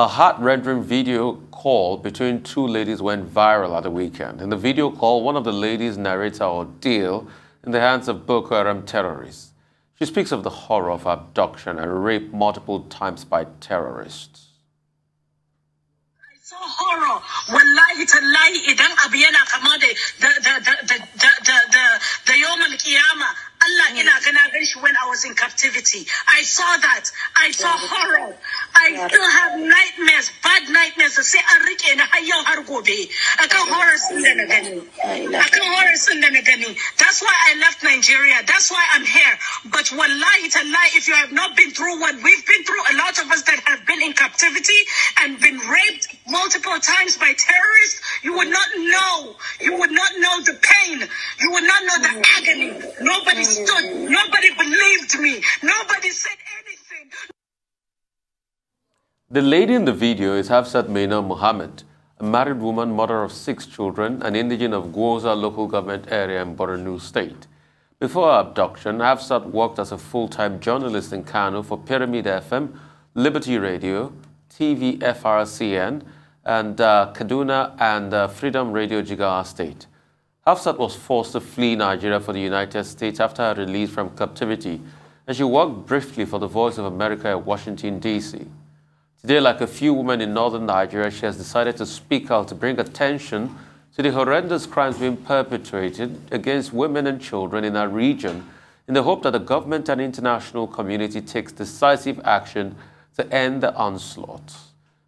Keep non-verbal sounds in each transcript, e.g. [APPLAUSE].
A heart-rending video call between two ladies went viral at the weekend. In the video call, one of the ladies narrates her ordeal in the hands of Boko Haram terrorists. She speaks of the horror of abduction and rape multiple times by terrorists. Saw horror. Wallahi tallahi idan abu yana kama the the the the the the the yawm al Allah ina gana shi when I was in captivity. I saw that. I saw horror. I still have nightmares, bad nightmares sai an rike ni har yau har gobe. Akan horror sun da na gani. Akan horror sun da na gani. That's why I left Nigeria. That's why I'm here. But wallahi tallahi, if you have not been through what we've been through, a lot of us that have been in captivity and been raped multiple times by terrorists, you would not know. You would not know the pain. You would not know the agony. Nobody Nobody believed me. Nobody said anything. The lady in the video is Hafsat Maina Muhammed, a married woman, mother of six children, an indigene of Gwoza local government area in Borno State. Before her abduction, Hafsat worked as a full-time journalist in Kano for Pyramid FM, Liberty Radio, TV FRCN, and uh, Kaduna and uh, Freedom Radio Jigawa State. Hafsat was forced to flee Nigeria for the United States after her release from captivity, and she worked briefly for the Voice of America at Washington, D.C. Today, like a few women in northern Nigeria, she has decided to speak out to bring attention to the horrendous crimes being perpetrated against women and children in our region in the hope that the government and international community takes decisive action to end the onslaught.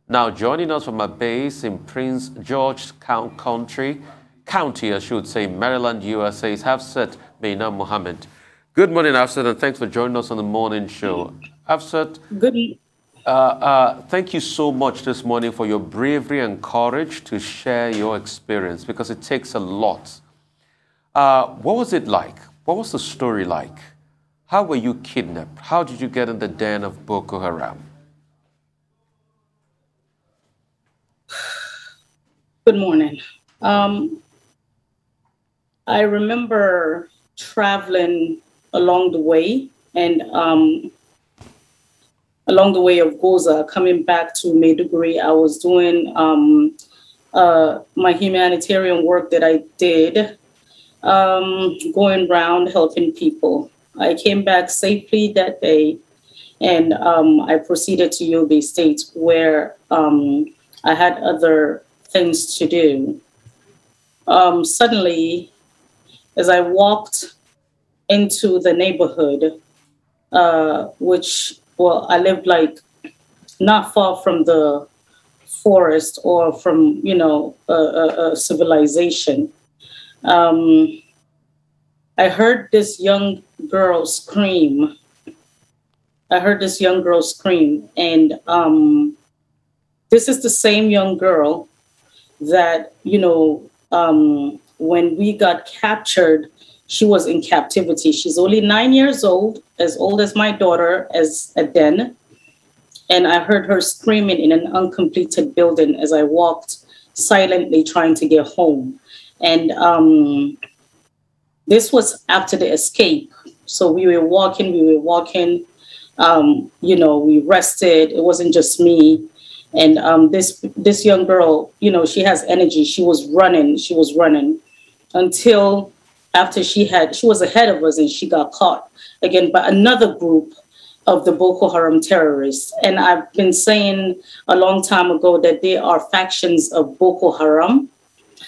Now, joining us from a base in Prince George County, County, I should say, Maryland, USA, is Hafsat Maina Muhammed. Good morning, Hafsat, and thanks for joining us on the morning show. Hafsat, good. Uh, uh, thank you so much this morning for your bravery and courage to share your experience because it takes a lot. Uh, what was it like? What was the story like? How were you kidnapped? How did you get in the den of Boko Haram? Good morning. Um, I remember traveling along the way and um, along the way of Gwoza, coming back to Maiduguri, I was doing um, uh, my humanitarian work that I did, um, going around helping people. I came back safely that day and um, I proceeded to Yobe State where um, I had other things to do. Um, suddenly, as I walked into the neighborhood, uh, which, well, I lived like not far from the forest or from, you know, a, a, a civilization. Um, I heard this young girl scream. I heard this young girl scream, and um, this is the same young girl that you know um, when we got captured, she was in captivity. She's only nine years old, as old as my daughter, as a den. And I heard her screaming in an uncompleted building as I walked silently trying to get home. And um, this was after the escape. So we were walking, we were walking. Um, you know, we rested. It wasn't just me. And um, this this young girl, you know, she has energy. She was running. She was running until after she had she was ahead of us and she got caught again by another group of the Boko Haram terrorists. And I've been saying a long time ago that they are factions of Boko Haram.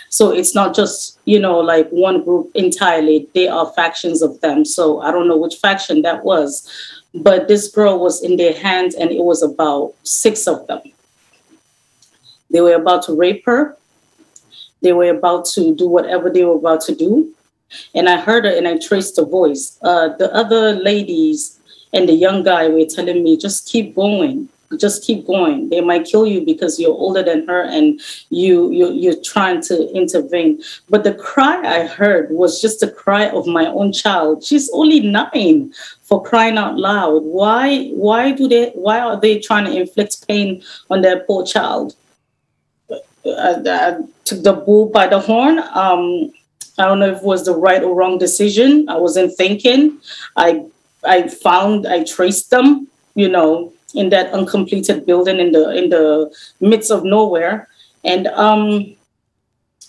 So it's not just, you know, like one group entirely, they are factions of them. So I don't know which faction that was, but this girl was in their hands and it was about six of them. They were about to rape her they were about to do whatever they were about to do. And I heard her and I traced the voice. Uh, the other ladies and the young guy were telling me, just keep going. Just keep going. They might kill you because you're older than her and you, you you're trying to intervene. But the cry I heard was just the cry of my own child. She's only nine for crying out loud. Why why do they why are they trying to inflict pain on their poor child? Uh, took the bull by the horn. Um, I don't know if it was the right or wrong decision. I wasn't thinking. I I found I traced them you know, in that uncompleted building in the in the midst of nowhere. And um,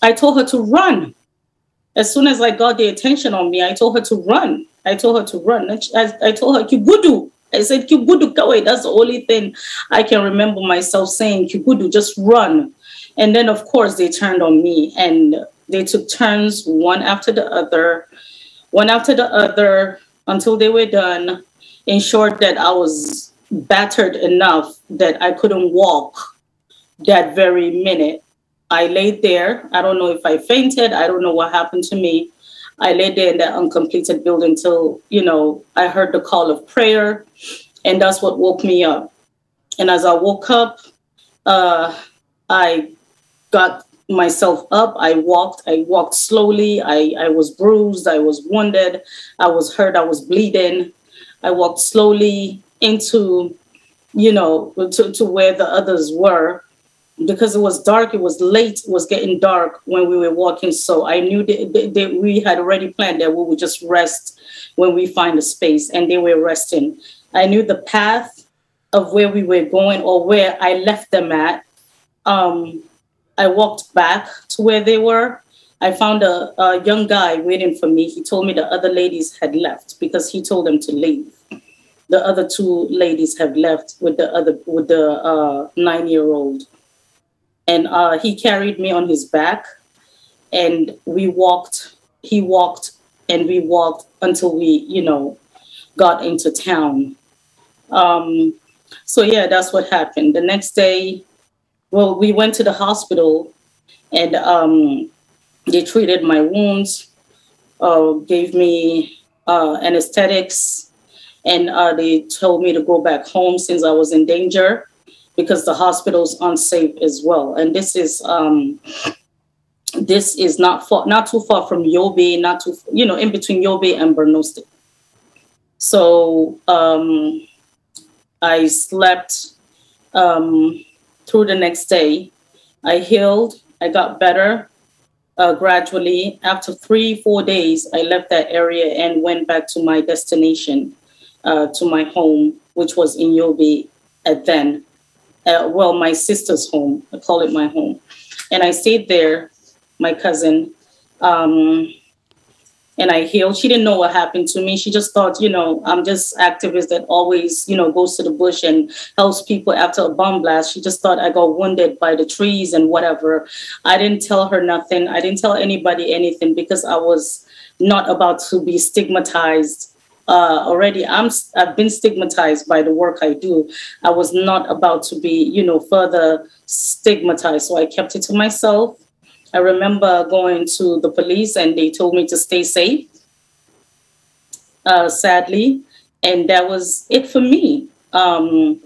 I told her to run. As soon as I got the attention on me, I told her to run. I told her to run. I, I told her, Kibudu. I said, Kibudu, Kawe. That's the only thing I can remember myself saying, Kibudu, just run. And then, of course, they turned on me and they took turns, one after the other, one after the other, until they were done. In short, that I was battered enough that I couldn't walk that very minute. I laid there. I don't know if I fainted. I don't know what happened to me. I laid there in that uncompleted building till, you know, I heard the call of prayer, and that's what woke me up. And as I woke up, uh, I got myself up. I walked. I walked slowly. I, I was bruised. I was wounded. I was hurt. I was bleeding. I walked slowly into, you know, to, to where the others were because it was dark, it was late, it was getting dark when we were walking. So I knew that, that we had already planned that we would just rest when we find a space, and they were resting. I knew the path of where we were going or where I left them at. Um, I walked back to where they were. I found a, a young guy waiting for me. He told me the other ladies had left because he told them to leave the other two ladies have left with the other with the uh, nine year old and uh, he carried me on his back and we walked he walked and we walked until we you know got into town um, so yeah that's what happened the next day well we went to the hospital and um, they treated my wounds uh, gave me uh, anesthetics and uh, they told me to go back home since i was in danger because the hospital's unsafe as well. And this is um, this is not far, not too far from Yobe, not too you know in between Yobe and Borno State. So um, I slept um, through the next day. I healed. I got better uh, gradually. After three, four days, I left that area and went back to my destination, uh, to my home, which was in Yobe at then uh, well, my sister's home. I call it my home. And I stayed there, my cousin, um, and I healed. She didn't know what happened to me. She just thought, you know, I'm just activist that always, you know, goes to the bush and helps people after a bomb blast. She just thought I got wounded by the trees and whatever. I didn't tell her nothing. I didn't tell anybody anything because I was not about to be stigmatized uh, already I'm I've been stigmatized by the work I do. I was not about to be, you know, further stigmatized, so I kept it to myself. I remember going to the police and they told me to stay safe. Uh, sadly, and that was it for me. Um,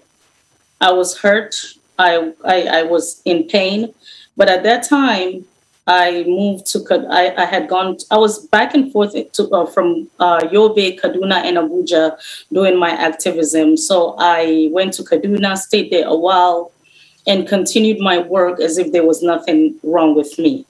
I was hurt. I, I I was in pain, but at that time, I moved to, I, I had gone, I was back and forth to, uh, from uh, Yobe, Kaduna, and Abuja doing my activism. So I went to Kaduna, stayed there a while, and continued my work as if there was nothing wrong with me.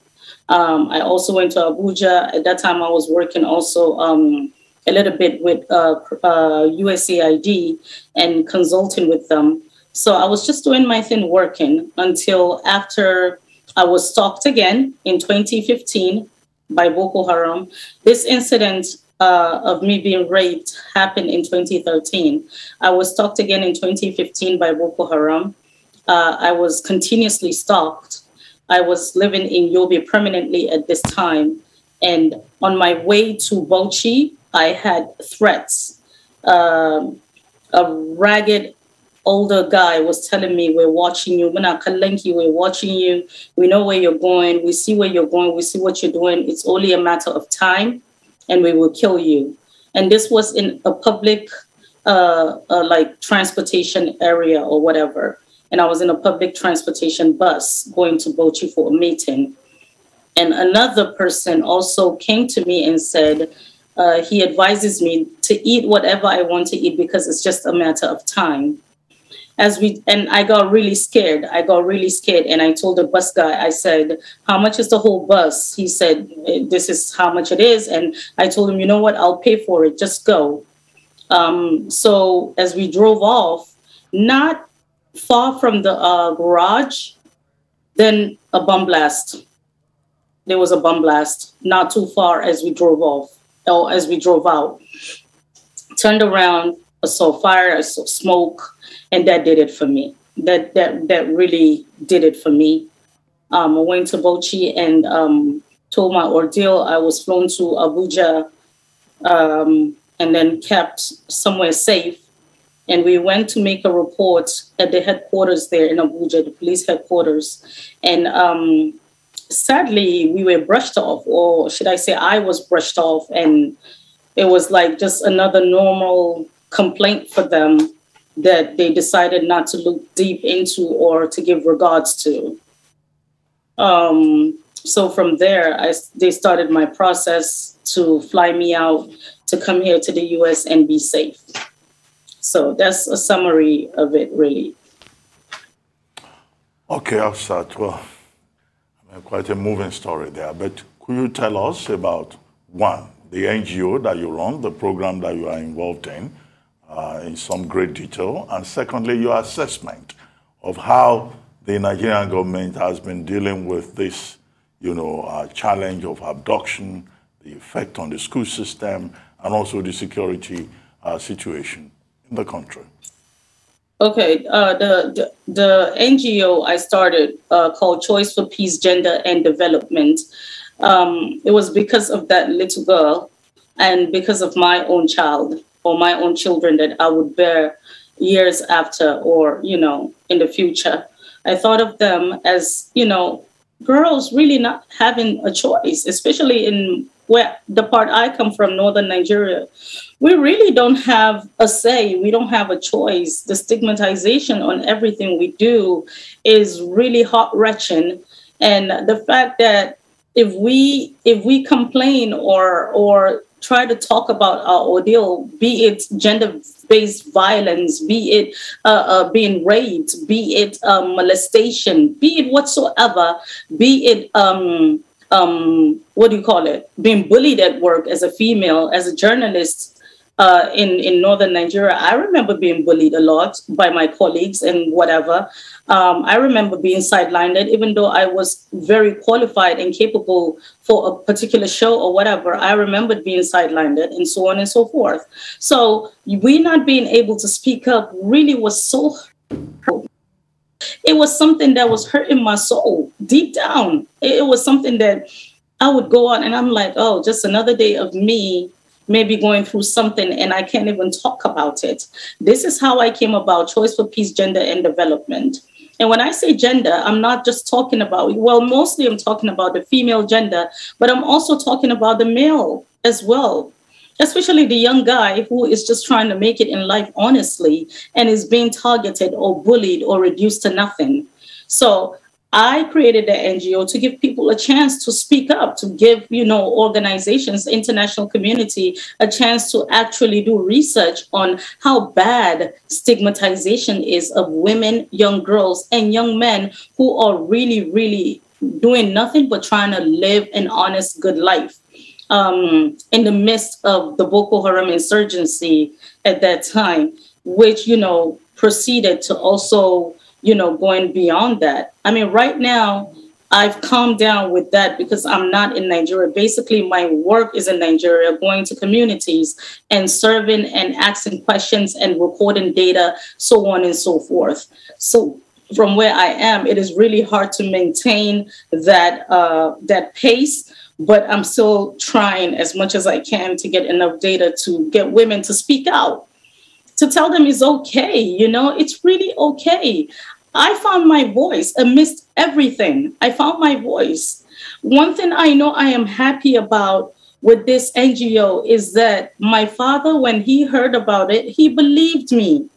Um, I also went to Abuja. At that time, I was working also um, a little bit with uh, uh, USAID and consulting with them. So I was just doing my thing working until after I was stalked again in 2015 by Boko Haram. This incident uh, of me being raped happened in 2013. I was stalked again in 2015 by Boko Haram. Uh, I was continuously stalked. I was living in Yobe permanently at this time. And on my way to Bauchi, I had threats. Um, a ragged older guy was telling me, We're watching you. We're watching you. We know where you're going. We see where you're going. We see what you're doing. It's only a matter of time and we will kill you. And this was in a public, uh, uh, like transportation area or whatever. And I was in a public transportation bus going to Bauchi for a meeting. And another person also came to me and said, uh, he advises me to eat whatever I want to eat because it's just a matter of time as we and I got really scared. I got really scared, and I told the bus guy, I said, "How much is the whole bus?" He said, "This is how much it is." And I told him, "You know what? I'll pay for it. Just go." Um, so as we drove off, not far from the uh, garage, then a bomb blast. There was a bomb blast not too far as we drove off, or as we drove out. Turned around, I saw fire, I saw smoke, and that did it for me. That that that really did it for me. Um, I went to Bauchi and um, told my ordeal. I was flown to Abuja um, and then kept somewhere safe. And we went to make a report at the headquarters there in Abuja, the police headquarters. And um, sadly, we were brushed off, or should I say, I was brushed off. And it was like just another normal complaint for them that they decided not to look deep into or to give regards to. Um, so from there, I, they started my process to fly me out to come here to the US and be safe. So that's a summary of it, really. Okay, start. Well, quite a moving story there, but could you tell us about one, the NGO that you run, the program that you are involved in, uh, in some great detail, and secondly, your assessment of how the Nigerian government has been dealing with this, you know, uh, challenge of abduction, the effect on the school system, and also the security uh, situation the country. Okay, uh, the, the, the NGO I started uh, called Choice for Peace, Gender and Development. Um, it was because of that little girl and because of my own child or my own children that I would bear years after or you know in the future. I thought of them as you know girls really not having a choice, especially in where the part I come from, northern Nigeria, we really don't have a say. We don't have a choice. The stigmatization on everything we do is really heart wrenching. And the fact that if we if we complain or or try to talk about our ordeal, be it gender based violence, be it uh, uh, being raped, be it um, molestation, be it whatsoever, be it um, um, what do you call it, being bullied at work as a female, as a journalist uh, in, in northern Nigeria. I remember being bullied a lot by my colleagues and whatever. Um, I remember being sidelined, even though I was very qualified and capable for a particular show or whatever. I remembered being sidelined and so on and so forth. So we not being able to speak up really was so it was something that was hurting my soul deep down. It was something that I would go on and I'm like, oh, just another day of me maybe going through something and I can't even talk about it. This is how I came about Choice for Peace, Gender and Development. And when I say gender, I'm not just talking about, well, mostly I'm talking about the female gender, but I'm also talking about the male as well especially the young guy who is just trying to make it in life honestly and is being targeted or bullied or reduced to nothing. So I created the NGO to give people a chance to speak up, to give, you know, organizations, international community a chance to actually do research on how bad stigmatization is of women, young girls, and young men who are really, really doing nothing but trying to live an honest, good life um, in the midst of the Boko Haram insurgency at that time, which, you know, proceeded to also, you know, going beyond that. I mean, right now, I've calmed down with that because I'm not in Nigeria. Basically, my work is in Nigeria, going to communities and serving and asking questions and recording data, so on and so forth. So from where I am, it is really hard to maintain that uh, that pace but I'm still trying as much as I can to get enough data to get women to speak out, to tell them it's okay. You know, it's really okay. I found my voice amidst everything. I found my voice. One thing I know I am happy about with this NGO is that my father, when he heard about it, he believed me.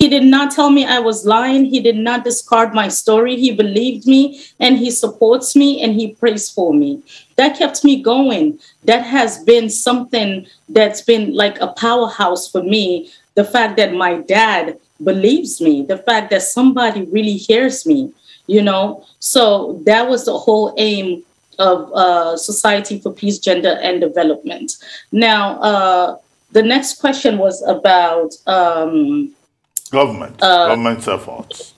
He did not tell me I was lying. He did not discard my story. He believed me and he supports me and he prays for me. That kept me going. That has been something that's been like a powerhouse for me. The fact that my dad believes me, the fact that somebody really hears me, you know? So that was the whole aim of uh, Society for Peace, Gender, and Development. Now, uh, the next question was about um, government, uh, government efforts.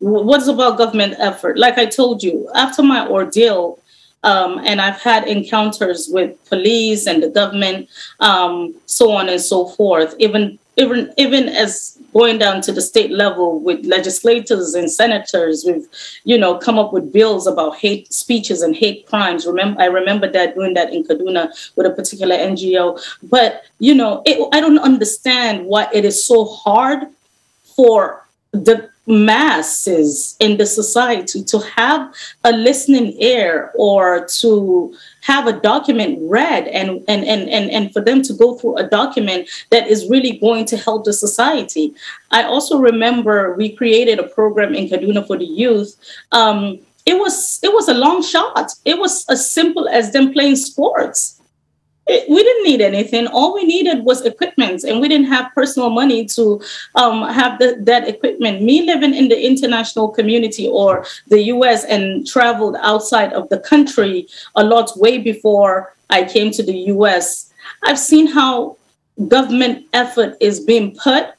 What's about government effort? Like I told you, after my ordeal, um, and I've had encounters with police and the government, um, so on and so forth. Even even even as going down to the state level with legislators and senators, we've you know come up with bills about hate speeches and hate crimes. Remember, I remember that doing that in Kaduna with a particular NGO. But you know, it, I don't understand why it is so hard for the masses in the society to have a listening ear or to have a document read and, and, and, and, and for them to go through a document that is really going to help the society. I also remember we created a program in Kaduna for the youth. Um, it was it was a long shot. It was as simple as them playing sports it, we didn't need anything. All we needed was equipment, and we didn't have personal money to um, have the, that equipment. Me living in the international community or the US and traveled outside of the country a lot way before I came to the US, I've seen how government effort is being put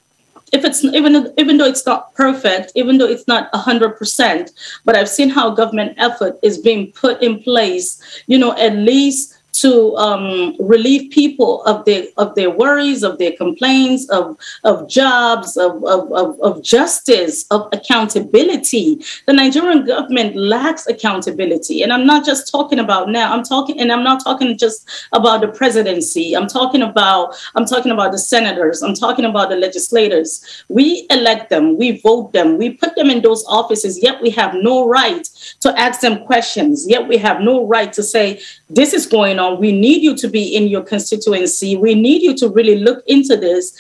if it's even even though it's not perfect, even though it's not hundred percent, but I've seen how government effort is being put in place. You know, at least to um, relieve people of their of their worries, of their complaints, of of jobs, of, of, of, of justice, of accountability. The Nigerian government lacks accountability, and I'm not just talking about now. I'm talking, and I'm not talking just about the presidency. I'm talking about I'm talking about the senators. I'm talking about the legislators. We elect them, we vote them, we put them in those offices. Yet we have no right to ask them questions. Yet we have no right to say this is going on we need you to be in your constituency. We need you to really look into this.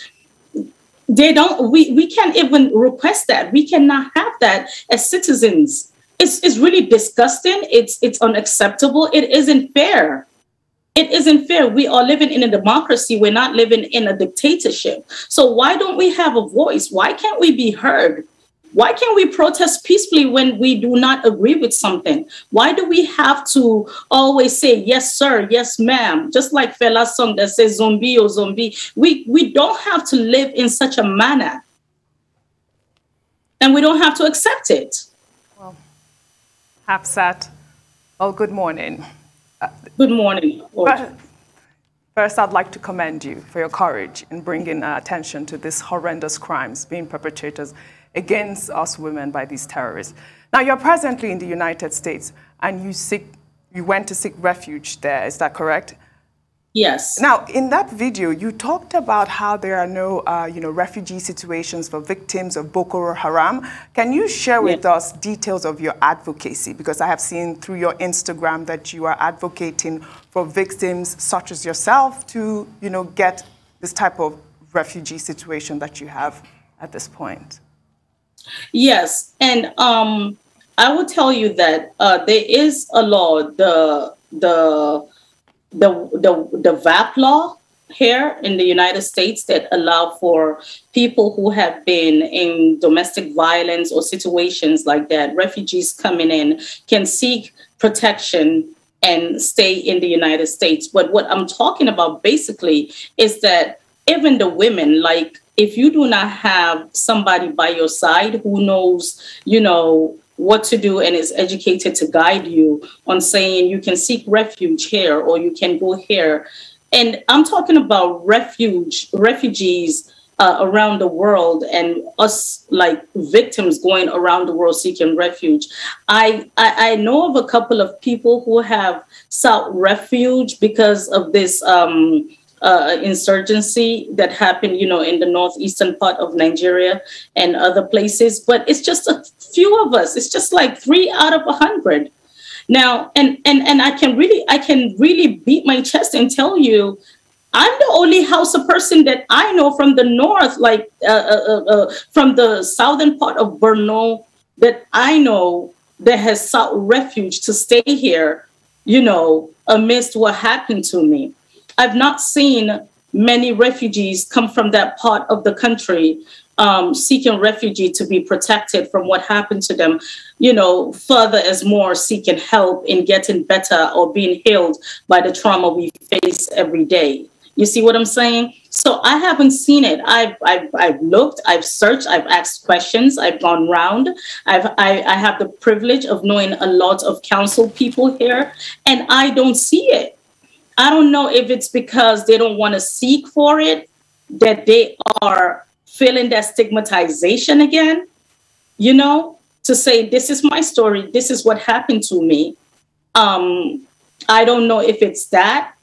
They don't, we, we can't even request that. We cannot have that as citizens. It's, it's really disgusting. It's, it's unacceptable. It isn't fair. It isn't fair. We are living in a democracy. We're not living in a dictatorship. So why don't we have a voice? Why can't we be heard? Why can't we protest peacefully when we do not agree with something? Why do we have to always say, yes, sir, yes, ma'am? Just like Fela's song that says zombie or zombie. We, we don't have to live in such a manner. And we don't have to accept it. Well, Hafsat, well, good morning. Good morning. First, I'd like to commend you for your courage in bringing uh, attention to these horrendous crimes being perpetrated against us women by these terrorists. Now, you're presently in the United States and you, seek, you went to seek refuge there, is that correct? Yes. Now, in that video, you talked about how there are no, uh, you know, refugee situations for victims of Boko Haram. Can you share with yes. us details of your advocacy? Because I have seen through your Instagram that you are advocating for victims such as yourself to, you know, get this type of refugee situation that you have at this point. Yes, and um, I will tell you that uh, there is a law, the the the the the VAP law here in the United States that allow for people who have been in domestic violence or situations like that, refugees coming in, can seek protection and stay in the United States. But what I'm talking about basically is that even the women, like if you do not have somebody by your side who knows, you know, what to do and is educated to guide you on saying you can seek refuge here or you can go here. And I'm talking about refuge, refugees uh, around the world and us like victims going around the world seeking refuge. I, I, I know of a couple of people who have sought refuge because of this um, uh, insurgency that happened, you know, in the northeastern part of Nigeria and other places. But it's just a few of us. It's just like three out of a hundred. Now, and and and I can really, I can really beat my chest and tell you, I'm the only Hausa person that I know from the north, like uh, uh, uh, uh from the southern part of Borno, that I know that has sought refuge to stay here, you know, amidst what happened to me. I've not seen many refugees come from that part of the country um, seeking refugee to be protected from what happened to them, you know, further as more seeking help in getting better or being healed by the trauma we face every day. You see what I'm saying? So I haven't seen it. I've, I've, I've looked, I've searched, I've asked questions, I've gone round. I've, I, I have the privilege of knowing a lot of council people here, and I don't see it. I don't know if it's because they don't want to seek for it, that they are feeling that stigmatization again, you know, to say, this is my story, this is what happened to me. Um, I don't know if it's that.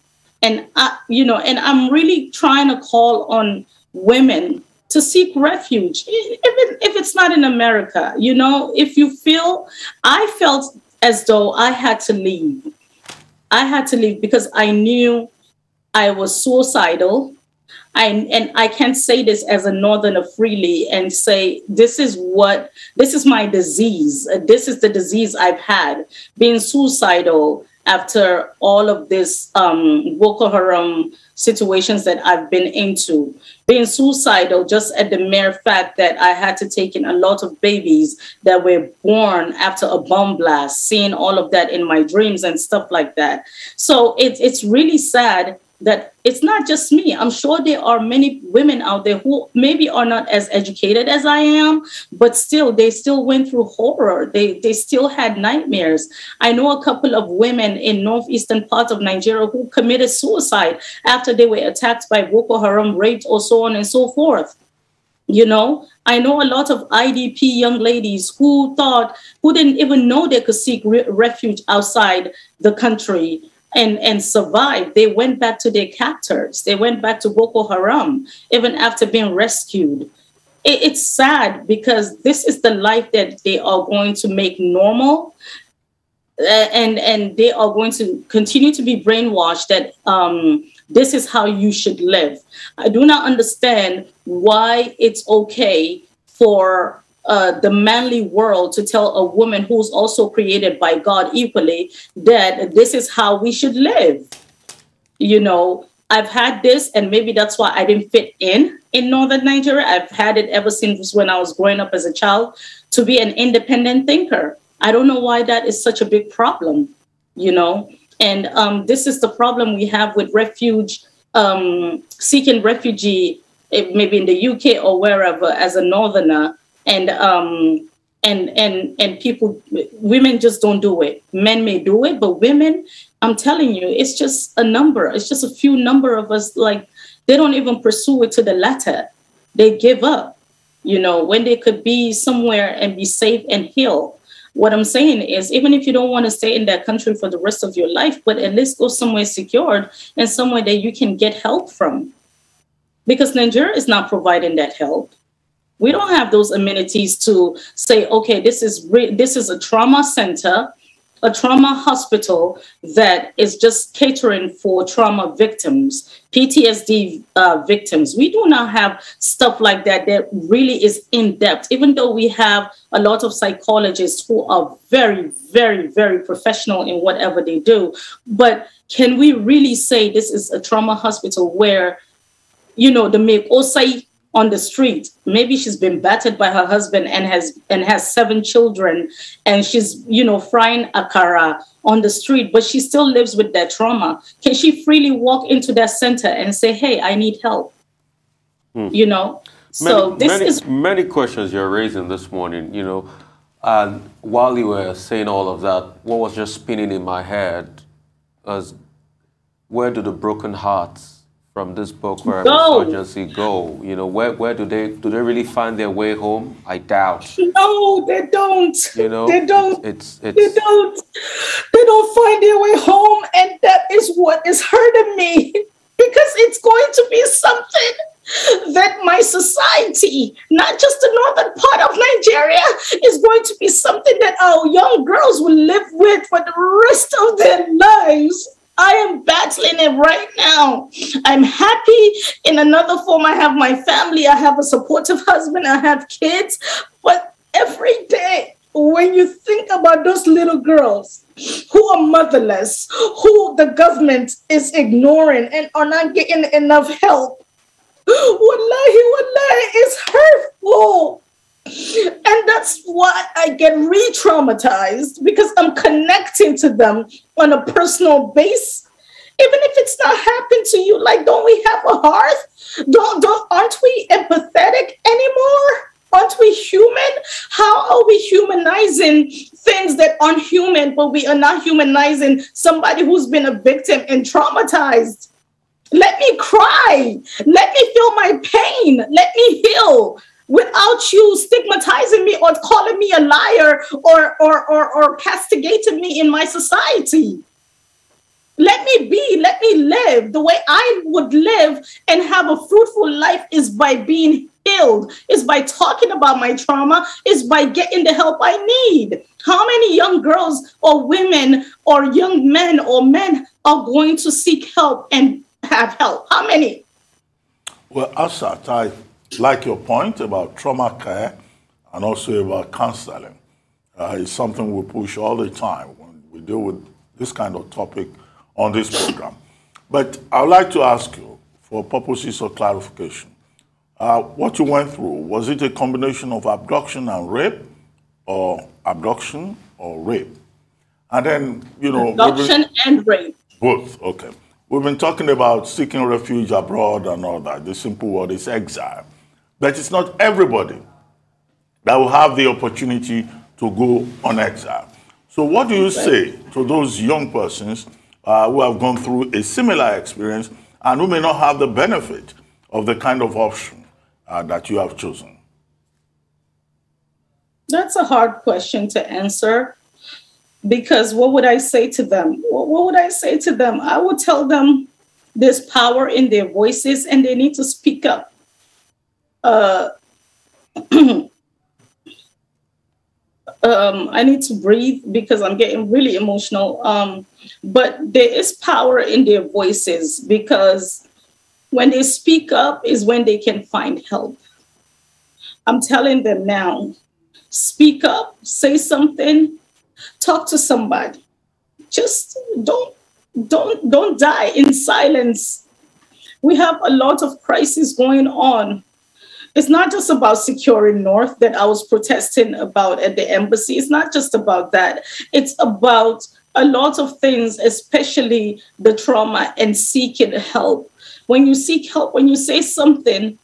And I, you know and i'm really trying to call on women to seek refuge it, if it's not in america you know? If you feel i felt as though i had to leave i had to leave because i knew i was suicidal I, and I can't say this as a northerner freely and say this is what this is my disease. This is the disease I've had, being suicidal, after all of this um, Boko Haram situations that I've been into. Being suicidal just at the mere fact that I had to take in a lot of babies that were born after a bomb blast, seeing all of that in my dreams and stuff like that. So it, it's really sad that it's not just me. I'm sure there are many women out there who maybe are not as educated as I am, but still they still went through horror. They they still had nightmares. I know a couple of women in northeastern parts of Nigeria who committed suicide after they were attacked by Boko Haram, raped, or so on and so forth. You know, I know a lot of IDP young ladies who thought, who didn't even know they could seek re- refuge outside the country and, and survived. They went back to their captors. They went back to Boko Haram, even after being rescued. It, it's sad because this is the life that they are going to make normal. Uh, and and they are going to continue to be brainwashed that um, this is how you should live. I do not understand why it's okay for uh, the manly world to tell a woman who's also created by God equally that this is how we should live. You know, I've had this, and maybe that's why I didn't fit in in northern Nigeria. I've had it ever since when I was growing up as a child to be an independent thinker. I don't know why that is such a big problem, you know. And um, this is the problem we have with refuge, um, seeking refugee, eh, maybe in the UK or wherever, as a northerner and um, and and and people, women just don't do it. Men may do it, but women, I'm telling you, it's just a number. It's just a few number of us. Like they don't even pursue it to the letter. They give up. You know, when they could be somewhere and be safe and heal. What I'm saying is, even if you don't want to stay in that country for the rest of your life, but at least go somewhere secured and somewhere that you can get help from. Because Nigeria is not providing that help. We don't have those amenities to say, okay, this is this is a trauma center, a trauma hospital that is just catering for trauma victims, PTSD uh, victims. We do not have stuff like that that really is in depth, even though we have a lot of psychologists who are very, very, very professional in whatever they do. But can we really say this is a trauma hospital where, you know, the make Osai on the street. Maybe she's been battered by her husband and has and has seven children and she's you know frying akara on the street but she still lives with that trauma. Can she freely walk into that center and say hey i need help hmm. you know? Many, so this many, is many questions you're raising this morning you know? And while you were saying all of that what was just spinning in my head was where do the broken hearts from this book where go. insurgency go? You know, where, where do they do they really find their way home? I doubt. No, they don't. You know, they don't. It's, it's they don't. They don't find their way home, and that is what is hurting me [LAUGHS] because it's going to be something that my society, not just the northern part of Nigeria, is going to be something that our young girls will live with for the rest of their lives. I am battling it right now. I'm happy in another form. I have my family, I have a supportive husband, I have kids. But every day, when you think about those little girls who are motherless, who the government is ignoring and are not getting enough help, wallahi, wallahi, it's hurtful. And that's why I get re traumatized because I'm connecting to them on a personal base. even if it's not happened to you like don't we have a heart? Don't don't aren't we empathetic anymore? Aren't we human? How are we humanizing things that aren't human but we are not humanizing somebody who's been a victim and traumatized? Let me cry. Let me feel my pain. Let me heal without you stigmatizing me or calling me a liar or, or, or, or castigating me in my society. Let me be, let me live. The way I would live and have a fruitful life is by being healed, is by talking about my trauma, is by getting the help I need. How many young girls or women or young men or men are going to seek help and have help? How many? Well, Hafsat, I like your point about trauma care and also about counseling. Uh, it's something we push all the time when we deal with this kind of topic on this program. But I would like to ask you, for purposes of clarification, uh, what you went through, was it a combination of abduction and rape, or abduction or rape? And then, you know... Abduction and rape. Both, okay. We've been talking about seeking refuge abroad and all that. The simple word is exile. But it's not everybody that will have the opportunity to go on exile. So, what do you say to those young persons uh, who have gone through a similar experience and who may not have the benefit of the kind of option uh, that you have chosen? That's a hard question to answer because what would I say to them? What, what would I say to them? I would tell them there's power in their voices and they need to speak up uh, [CLEARS THROAT] um, I need to breathe because I'm getting really emotional. Um, but there is power in their voices because when they speak up is when they can find help. I'm telling them now speak up, say something, talk to somebody. Just don't don't don't die in silence. We have a lot of crisis going on it's not just about securing North that I was protesting about at the embassy. It's not just about that. It's about a lot of things, especially the trauma and seeking help. When you seek help, when you say something,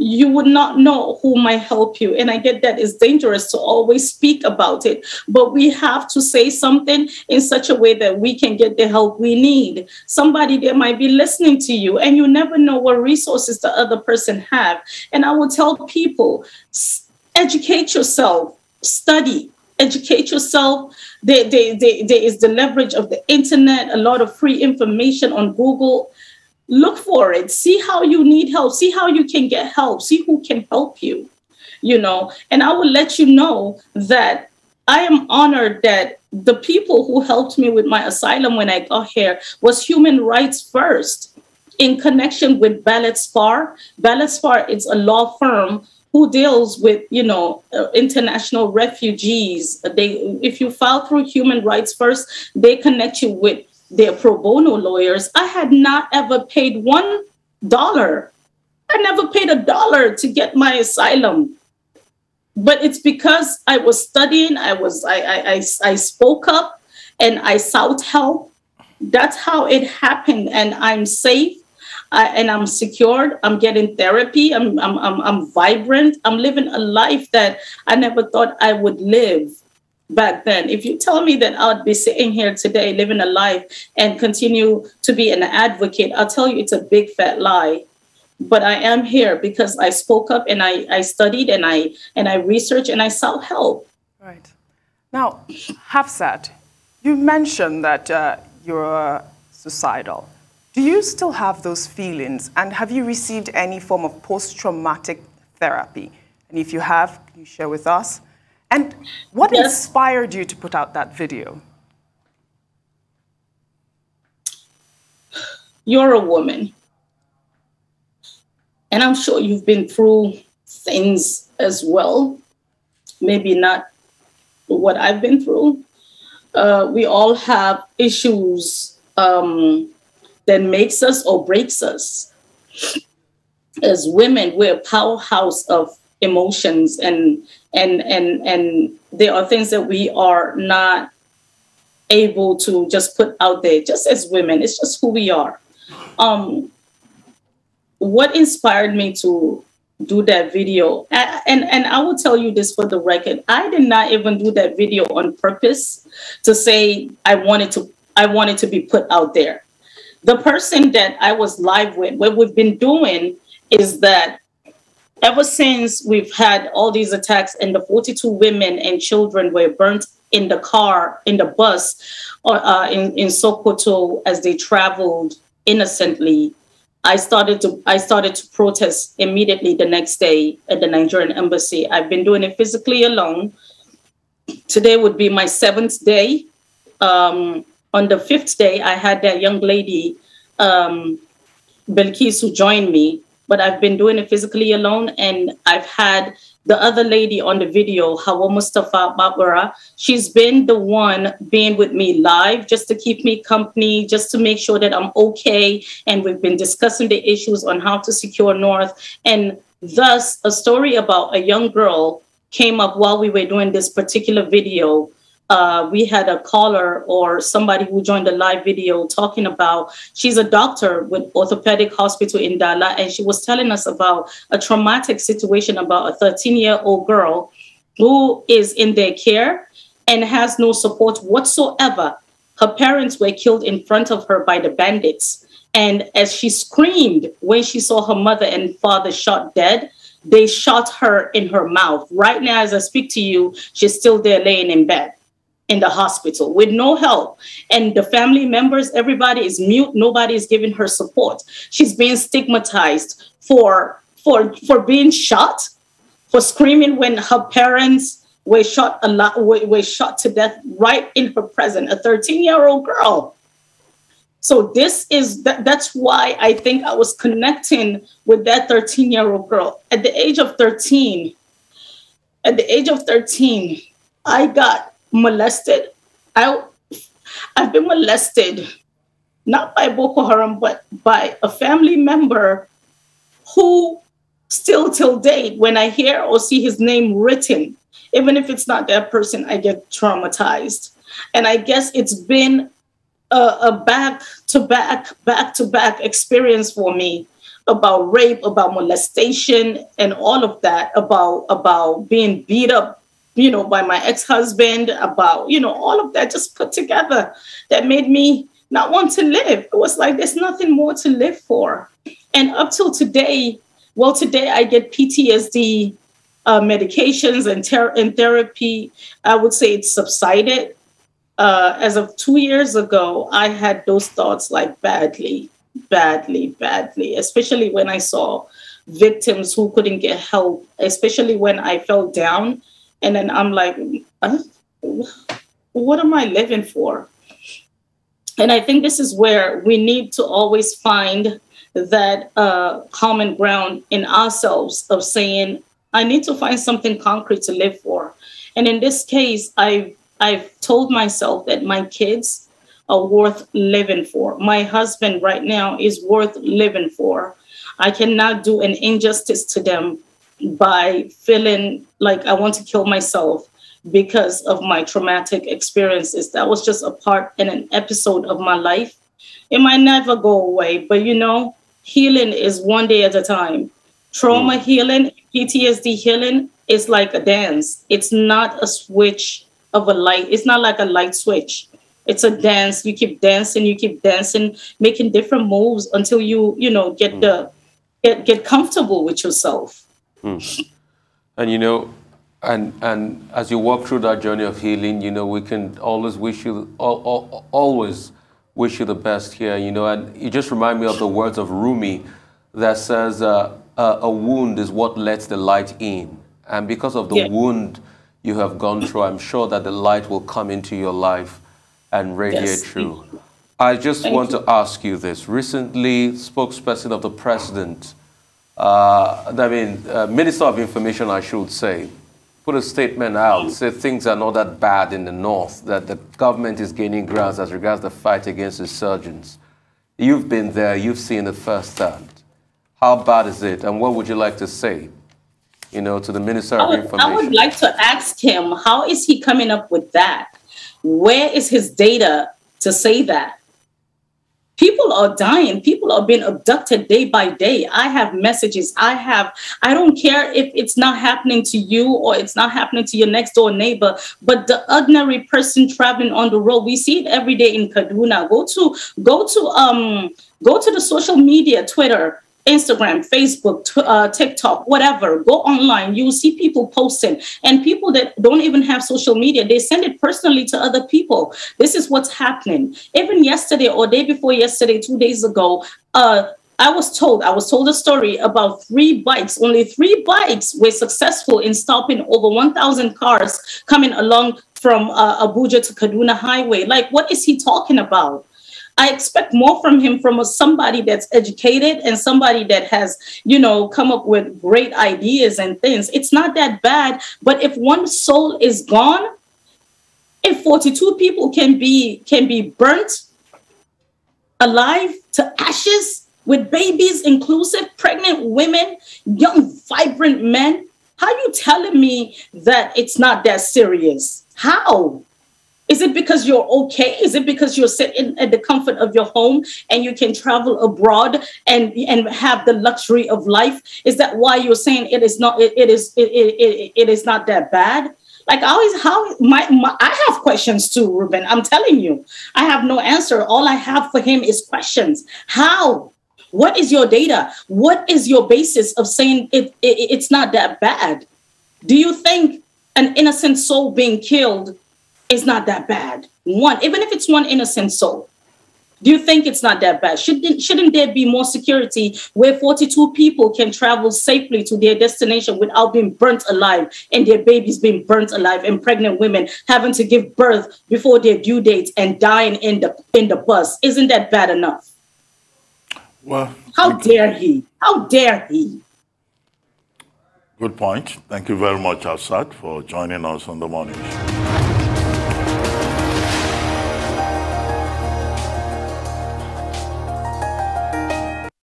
you would not know who might help you. And I get that it's dangerous to always speak about it, but we have to say something in such a way that we can get the help we need. Somebody there might be listening to you, and you never know what resources the other person have. And I will tell people, educate yourself, study, educate yourself. There, there, there, there is the leverage of the internet, a lot of free information on Google look for it. See how you need help. See how you can get help. See who can help you you know? And i will let you know that i am honored that the people who helped me with my asylum when i got here was human rights first in connection with Ballard Spahr. Ballard Spahr is a law firm who deals with you know uh, international refugees. They if you file through human rights first they connect you with their pro bono lawyers, I had not ever paid one dollar. I never paid a dollar to get my asylum. But it's because I was studying, I was I I, I, I spoke up and I sought help. That's how it happened. And I'm safe. And I'm secured. I'm getting therapy. I'm, I'm, I'm, I'm vibrant. I'm living a life that I never thought I would live back then. If you tell me that I'd be sitting here today living a life and continue to be an advocate, I'll tell you it's a big fat lie. But I am here because I spoke up and I, I studied and I and I researched and I sought help. Right. Now, Hafsat, you mentioned that uh, you're suicidal. Do you still have those feelings? And have you received any form of post-traumatic therapy? And if you have, can you share with us? And what yes. inspired you to put out that video? You're a woman. And I'm sure you've been through things as well. Maybe not what I've been through. Uh, we all have issues um, that makes us or breaks us. As women, we're a powerhouse of emotions and and and and there are things that we are not able to just put out there, just as women. It's just who we are. Um, what inspired me to do that video and and i will tell you this for the record i did not even do that video on purpose to say i wanted to i wanted to be put out there the person that i was live with what we've been doing is that ever since we've had all these attacks and the 42 women and children were burnt in the car in the bus or uh, in, in sokoto as they traveled innocently I started to I started to protest immediately the next day at the Nigerian embassy. I've been doing it physically alone. Today would be my seventh day. Um, on the fifth day, I had that young lady, um, Belkis, who joined me. But I've been doing it physically alone, and I've had the other lady on the video, Hawa Mustafa Babura, she's been the one being with me live just to keep me company, just to make sure that I'm okay. And we've been discussing the issues on how to secure North. And thus, a story about a young girl came up while we were doing this particular video uh, we had a caller or somebody who joined the live video talking about she's a doctor with orthopedic hospital in Dala, and she was telling us about a traumatic situation about a 13 year old girl who is in their care and has no support whatsoever. Her parents were killed in front of her by the bandits. And as she screamed when she saw her mother and father shot dead, they shot her in her mouth. Right now, as I speak to you, she's still there laying in bed in the hospital with no help. And the family members, everybody is mute. Nobody is giving her support. She's being stigmatized for, for, for being shot, for screaming when her parents were shot a lot, were, were shot to death right in her presence, a 13 year old girl. So this is that, that's why I think I was connecting with that 13 year old girl. At the age of 13, at the age of 13, I got molested. I, I've been molested, not by Boko Haram, but by a family member who still till date, when I hear or see his name written, even if it's not that person, I get traumatized. And I guess it's been a, a back to back, back to back experience for me about rape, about molestation, and all of that, about about being beat up you know, by my ex-husband, about, you know, all of that just put together that made me not want to live. It was like there's nothing more to live for. And up till today, well, today I get PTSD uh, medications and, ter- and therapy. I would say it's subsided. Uh, as of two years ago, I had those thoughts like badly, badly, badly, especially when I saw victims who couldn't get help, especially when I fell down and then I'm like, what am I living for? And I think this is where we need to always find that uh, common ground in ourselves of saying, I need to find something concrete to live for. And in this case, I've, I've told myself that my kids are worth living for. My husband right now is worth living for. I cannot do an injustice to them by feeling like I want to kill myself because of my traumatic experiences. That was just a part and an episode of my life. It might never go away, but you know, healing is one day at a time. Trauma mm. healing, PTSD healing is like a dance. It's not a switch of a light. It's not like a light switch. It's a dance. You keep dancing, you keep dancing, making different moves until you, you know, get mm. the get get comfortable with yourself. Mm. And you know, and and as you walk through that journey of healing, you know, we can always wish you always wish you the best here. You know, and you just remind me of the words of Rumi that says, uh, "A wound is what lets the light in," and because of the yeah. wound you have gone through, I'm sure that the light will come into your life and radiate yes. through. I just Thank want you. to ask you this. Recently, spokesperson of the president uh, I mean, uh, Minister of Information, I should say, put a statement out, say things are not that bad in the north, that the government is gaining grounds as regards the fight against insurgents. You've been there, you've seen it firsthand. How bad is it, and what would you like to say? you know, to the Minister I of Information. I would like to ask him, how is he coming up with that? Where is his data to say that? People are dying. People are being abducted day by day. I have messages. I have, I don't care if it's not happening to you or it's not happening to your next door neighbor, but the ordinary person traveling on the road, we see it every day in Kaduna. Go to, go to, um, go to the social media, Twitter, Instagram, Facebook, uh, TikTok, whatever. Go online. You will see people posting, and people that don't even have social media, they send it personally to other people. This is what's happening. Even yesterday or day before yesterday, two days ago, uh, I was told, I was told a story about three bikes. Only three bikes were successful in stopping over 1,000 cars coming along from uh, Abuja to Kaduna Highway. Like, what is he talking about? I expect more from him from somebody that's educated and somebody that has, you know, come up with great ideas and things. It's not that bad, but if one soul is gone, if 42 people can be can be burnt alive to ashes with babies inclusive, pregnant women, young vibrant men, how you telling me that it's not that serious? How? Is it because you're okay? Is it because you're sitting at the comfort of your home and you can travel abroad and and have the luxury of life? Is that why you're saying it is not it, it is it, it, it, is not that bad? Like I always how my, my I have questions too, Reuben. I'm telling you, I have no answer. All I have for him is questions. How? What is your data? What is your basis of saying it, it it's not that bad? Do you think an innocent soul being killed is not that bad. One, even if it's one innocent soul, do you think it's not that bad? Shouldn't shouldn't there be more security where 42 people can travel safely to their destination without being burnt alive and their babies being burnt alive and pregnant women having to give birth before their due dates and dying in the in the bus? Isn't that bad enough? Well, How dare he? How dare he? good point. Thank you very much, Hafsat, for joining us on the morning show.